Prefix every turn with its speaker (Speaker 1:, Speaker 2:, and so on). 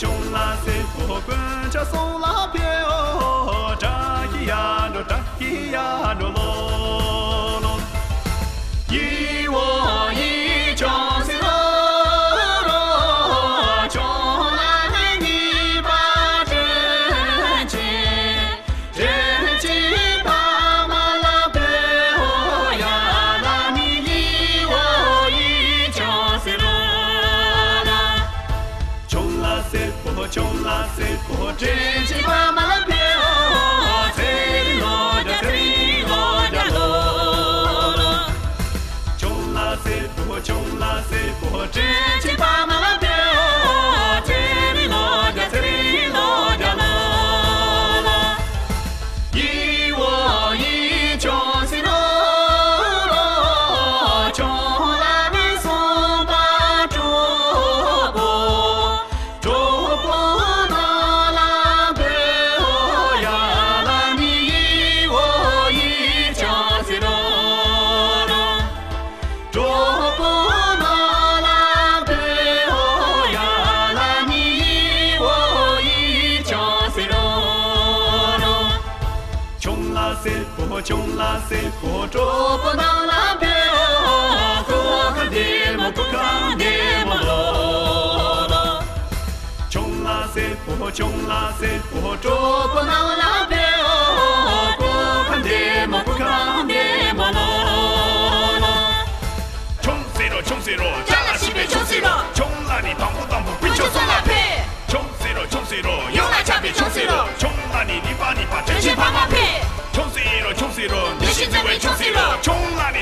Speaker 1: chung la se po kun cha song la pie o ta ki ya no ta ki ya no lo 塞不穷啦拉塞，波波琼拉塞，波卓波那拉贝哦，库卡迪莫库卡迪莫罗拉，琼拉塞，波波琼拉塞，波卓波那拉贝哦，库卡迪莫库卡迪莫罗拉，琼塞罗琼塞罗，加拉西贝琼塞罗，琼拉里当铺当铺，贵琼索拉贝，琼塞罗琼塞罗，尤拉恰贝琼塞罗，琼拉里里巴里巴，真心帕玛贝。強セイラー超ラ